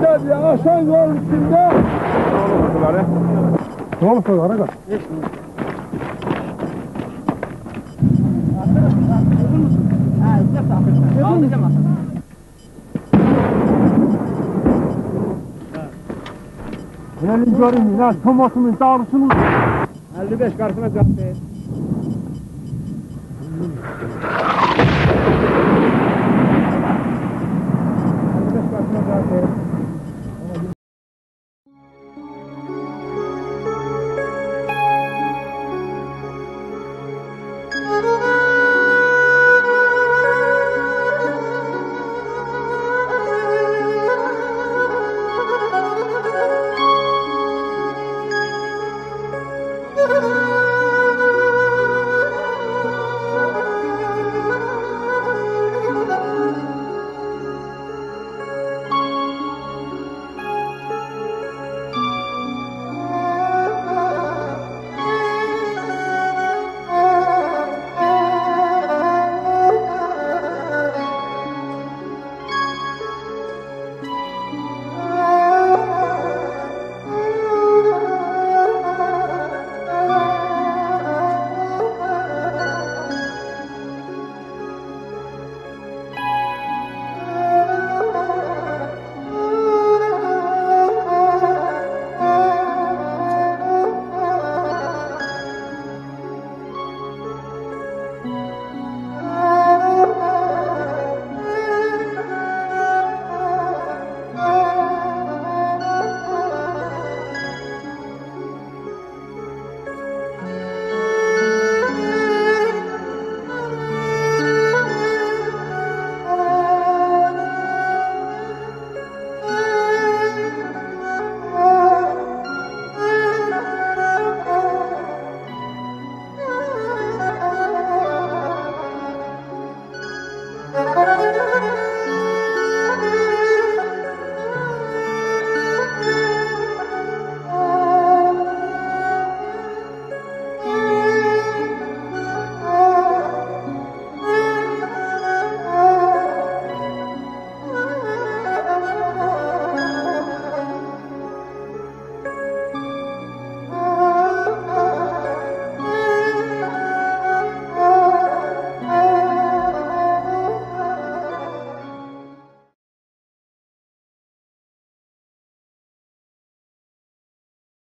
Gençler yavaştan yol içinde. üstünde. Dolu soruları da. Gelin görün ya tomatımın doğrusunu. 55 karşıma cevap